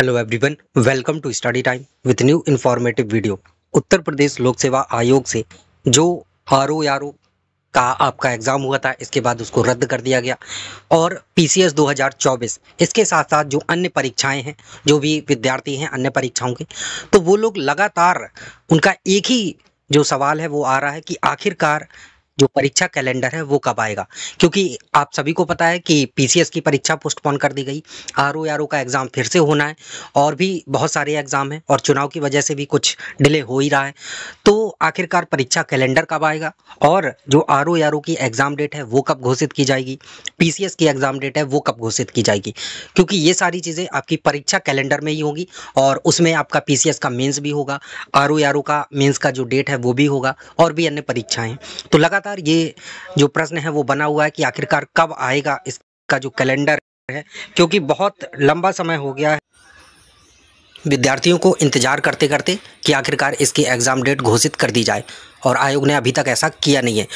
Hello everyone welcome to study time with new informative video Uttar Pradesh Lok Seva Aayog से जो R O R O का आपका exam हुआ था, इसके बाद उसको रद्द कर दिया गया। और पी सी एस दो हज़ार चौबीस, इसके साथ साथ जो अन्य परीक्षाएँ हैं, जो भी विद्यार्थी हैं अन्य परीक्षाओं के तो वो लोग लगातार, उनका एक ही जो सवाल है, वो आ रहा है कि आखिरकार जो परीक्षा कैलेंडर है वो कब आएगा? क्योंकि आप सभी को पता है कि पीसीएस की परीक्षा पोस्टपोन कर दी गई। आर ओ का एग्ज़ाम फिर से होना है और भी बहुत सारे एग्ज़ाम हैं और चुनाव की वजह से भी कुछ डिले हो ही रहा है। तो आखिरकार परीक्षा कैलेंडर कब आएगा और जो आर ओ की एग्ज़ाम डेट है वो कब घोषित की जाएगी? पीसीएस की एग्ज़ाम डेट है वो कब घोषित की जाएगी? क्योंकि ये सारी चीज़ें आपकी परीक्षा कैलेंडर में ही होगी और उसमें आपका पीसीएस का मेन्स भी होगा आर ओ का मेन्स का जो डेट है वो भी होगा और भी अन्य परीक्षाएँ। तो लगातार लगातार ये जो प्रश्न है वो बना हुआ है कि आखिरकार कब आएगा इसका जो कैलेंडर है, क्योंकि बहुत लंबा समय हो गया है। विद्यार्थियों को इंतज़ार करते करते कि आखिरकार इसकी एग्ज़ाम डेट घोषित कर दी जाए, और आयोग ने अभी तक ऐसा किया नहीं है।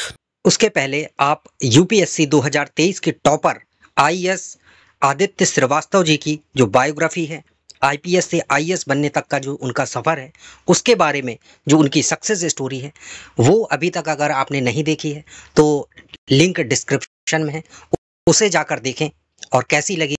उसके पहले आप यूपीएससी 2023 के टॉपर आईएएस आदित्य श्रीवास्तव जी की जो बायोग्राफी है आईपीएस से आईएएस बनने तक का जो उनका सफ़र है, उसके बारे में जो उनकी सक्सेस स्टोरी है, वो अभी तक अगर आपने नहीं देखी है तो लिंक डिस्क्रिप्शन में है। उसे जाकर देखें और कैसी लगी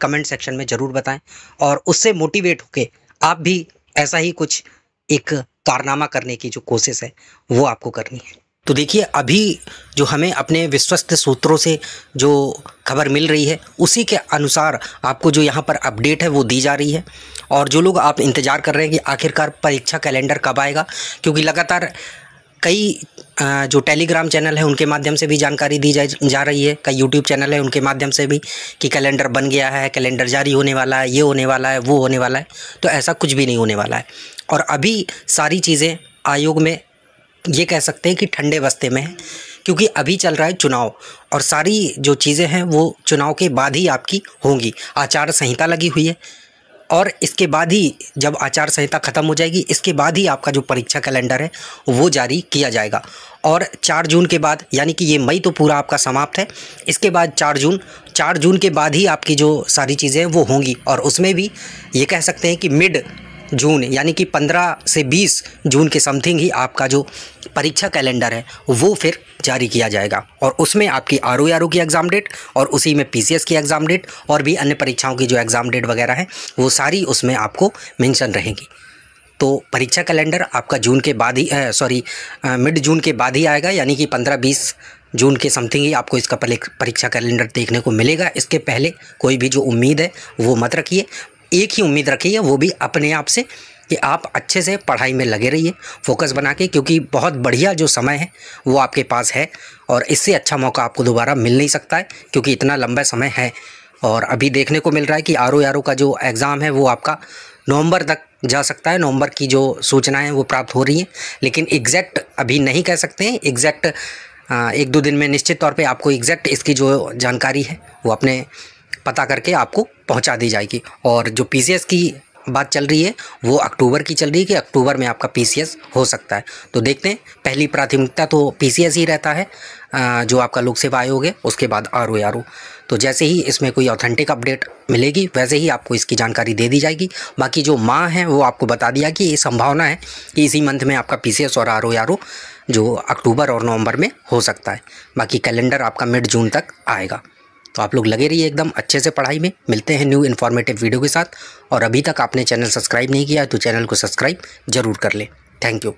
कमेंट सेक्शन में ज़रूर बताएँ और उससे मोटिवेट होके आप भी ऐसा ही कुछ एक कारनामा करने की जो कोशिश है, वो आपको करनी है। तो देखिए, अभी जो हमें अपने विश्वस्त सूत्रों से जो खबर मिल रही है, उसी के अनुसार आपको जो यहाँ पर अपडेट है, वो दी जा रही है। और जो लोग आप इंतज़ार कर रहे हैं कि आखिरकार परीक्षा कैलेंडर कब आएगा, क्योंकि लगातार कई जो टेलीग्राम चैनल है, उनके माध्यम से भी जानकारी दी जा जा रही है। कई यूट्यूब चैनल है, उनके माध्यम से भी कि कैलेंडर बन गया है, कैलेंडर जारी होने वाला है, ये होने वाला है, वो होने वाला है। तो ऐसा कुछ भी नहीं होने वाला है। और अभी सारी चीज़ें आयोग में ये कह सकते हैं कि ठंडे बस्ते में है, क्योंकि अभी चल रहा है चुनाव, और सारी जो चीज़ें हैं वो चुनाव के बाद ही आपकी होंगी। आचार संहिता लगी हुई है, और इसके बाद ही जब आचार संहिता ख़त्म हो जाएगी, इसके बाद ही आपका जो परीक्षा कैलेंडर है, वो जारी किया जाएगा। और चार जून के बाद, यानी कि ये मई तो पूरा आपका समाप्त है, इसके बाद चार जून चार जून के बाद ही आपकी जो सारी चीज़ें हैं वो होंगी, और उसमें भी ये कह सकते हैं कि मिड जून, यानी कि 15 से 20 जून के समथिंग ही आपका जो परीक्षा कैलेंडर है, वो फिर जारी किया जाएगा। और उसमें आपकी आर ओ की एग्ज़ाम डेट और उसी में पीसीएस की एग्ज़ाम डेट और भी अन्य परीक्षाओं की जो एग्ज़ाम डेट वगैरह है, वो सारी उसमें आपको मेंशन रहेंगी। तो परीक्षा कैलेंडर आपका जून के बाद ही सॉरी मिड जून के बाद ही आएगा, यानी कि पंद्रह बीस जून के समथिंग ही आपको इसका परीक्षा कैलेंडर देखने को मिलेगा। इसके पहले कोई भी जो उम्मीद है, वो मत रखिए। एक ही उम्मीद रखिए वो भी अपने आप से, कि आप अच्छे से पढ़ाई में लगे रहिए, फोकस बना के, क्योंकि बहुत बढ़िया जो समय है, वो आपके पास है, और इससे अच्छा मौका आपको दोबारा मिल नहीं सकता है, क्योंकि इतना लंबा समय है, और अभी देखने को मिल रहा है कि आर ओ आर ओ का जो एग्ज़ाम है, वो आपका नवंबर तक जा सकता है, नवंबर की जो सूचनाएँ वो प्राप्त हो रही हैं, लेकिन एग्जैक्ट अभी नहीं कह सकते हैं, एग्जैक्ट एक दो दिन में निश्चित तौर पे आपको एग्जैक्ट इसकी जो जानकारी है, वो अपने पता करके आपको पहुँचा दी जाएगी। और जो पीसीएस की बात चल रही है, वो अक्टूबर की चल रही है कि अक्टूबर में आपका पीसीएस हो सकता है। तो देखते हैं, पहली प्राथमिकता तो पीसीएस ही रहता है जो आपका लोक सेवा आयोग है, उसके बाद आर ओ तो जैसे ही इसमें कोई ऑथेंटिक अपडेट मिलेगी, वैसे ही आपको इसकी जानकारी दे दी जाएगी। बाकी जो माँ है, वो आपको बता दिया कि ये संभावना है कि इसी मंथ में आपका पीसीएस और आर ओ जो अक्टूबर और नवंबर में हो सकता है। बाकी कैलेंडर आपका मिड जून तक आएगा। तो आप लोग लगे रहिए एकदम अच्छे से पढ़ाई में। मिलते हैं न्यू इन्फॉर्मेटिव वीडियो के साथ। और अभी तक आपने चैनल सब्सक्राइब नहीं किया तो चैनल को सब्सक्राइब ज़रूर कर लें। Thank you